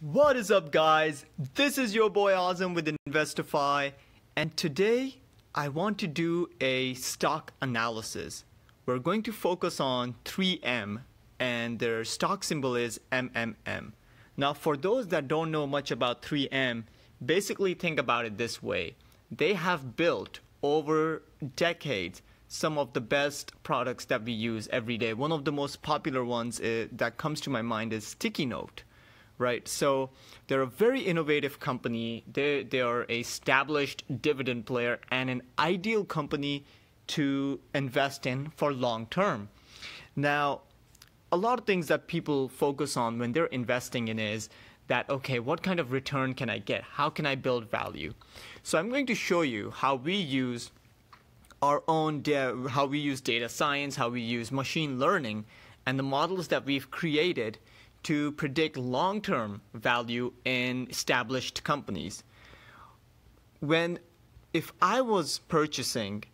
What is up, guys? This is your boy Azam with Investofy, and today I want to do a stock analysis. We're going to focus on 3M, and their stock symbol is MMM. Now, for those that don't know much about 3M, basically think about it this way they have built over decades some of the best products that we use every day. One of the most popular ones is, uh, that comes to my mind is Sticky Note right? So they're a very innovative company. They they are a established dividend player and an ideal company to invest in for long term. Now, a lot of things that people focus on when they're investing in is that okay, what kind of return can I get? How can I build value? So I'm going to show you how we use our own how we use data science, how we use machine learning, and the models that we've created to predict long term value in established companies. When, if I was purchasing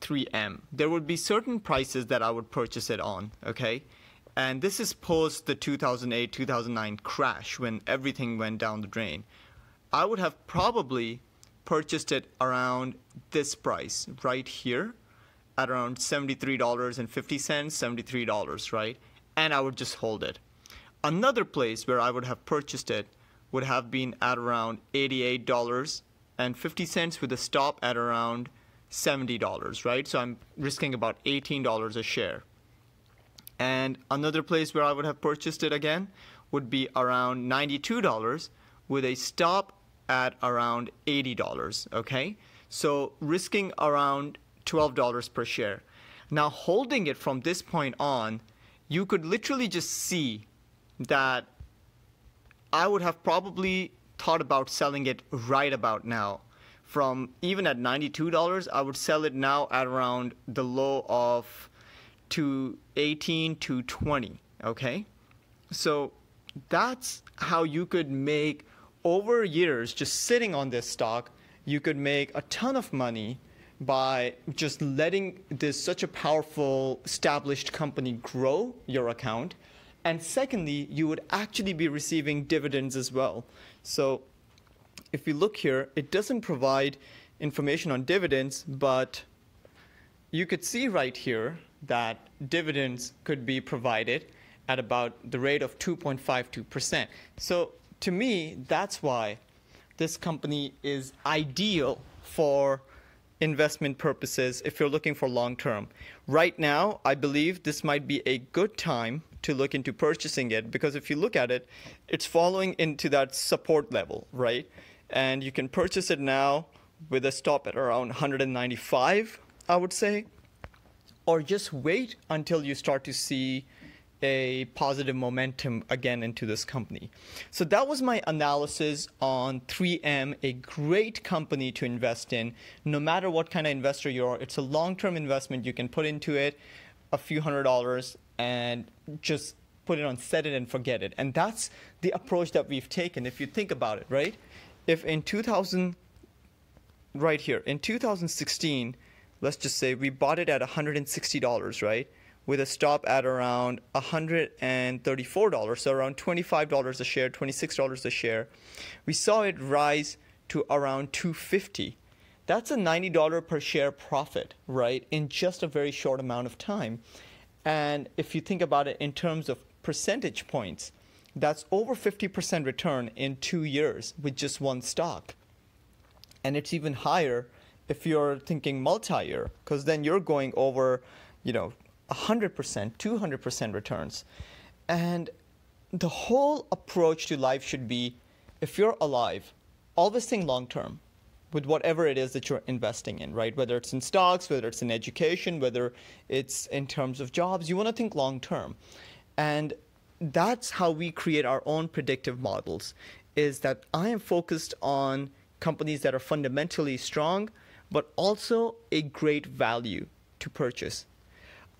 3M, there would be certain prices that I would purchase it on, okay? And this is post the 2008 2009 crash when everything went down the drain. I would have probably purchased it around this price right here at around $73.50, $73, right? And I would just hold it. Another place where I would have purchased it would have been at around $88.50 with a stop at around $70, right? So I'm risking about $18 a share. And another place where I would have purchased it again would be around $92 with a stop at around $80, okay? So risking around $12 per share. Now holding it from this point on, you could literally just see that I would have probably thought about selling it right about now. From even at $92, I would sell it now at around the low of to 18 to 20, okay? So that's how you could make over years just sitting on this stock, you could make a ton of money by just letting this such a powerful established company grow your account and secondly, you would actually be receiving dividends as well. So if you look here, it doesn't provide information on dividends, but you could see right here that dividends could be provided at about the rate of 2.52%. So to me, that's why this company is ideal for investment purposes if you're looking for long term. Right now, I believe this might be a good time to look into purchasing it because if you look at it, it's falling into that support level, right? And you can purchase it now with a stop at around 195, I would say, or just wait until you start to see a positive momentum again into this company. So that was my analysis on 3M, a great company to invest in. No matter what kind of investor you are, it's a long term investment. You can put into it a few hundred dollars and just put it on set it and forget it. And that's the approach that we've taken if you think about it, right? If in 2000 right here, in 2016, let's just say we bought it at $160, right? With a stop at around $134, so around $25 a share, $26 a share. We saw it rise to around 250 that's a $90 per share profit, right, in just a very short amount of time. And if you think about it in terms of percentage points, that's over 50% return in two years with just one stock. And it's even higher if you're thinking multi-year, because then you're going over, you know, 100%, 200% returns. And the whole approach to life should be if you're alive, always think long term with whatever it is that you're investing in, right? Whether it's in stocks, whether it's in education, whether it's in terms of jobs, you want to think long term. And that's how we create our own predictive models is that I am focused on companies that are fundamentally strong, but also a great value to purchase.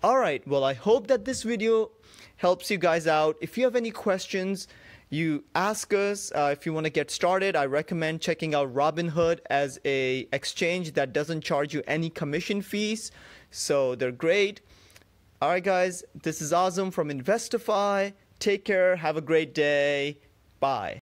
All right, well, I hope that this video helps you guys out. If you have any questions, you ask us uh, if you want to get started. I recommend checking out Robinhood as a exchange that doesn't charge you any commission fees. So they're great. All right, guys, this is Azam from Investofy. Take care. Have a great day. bye.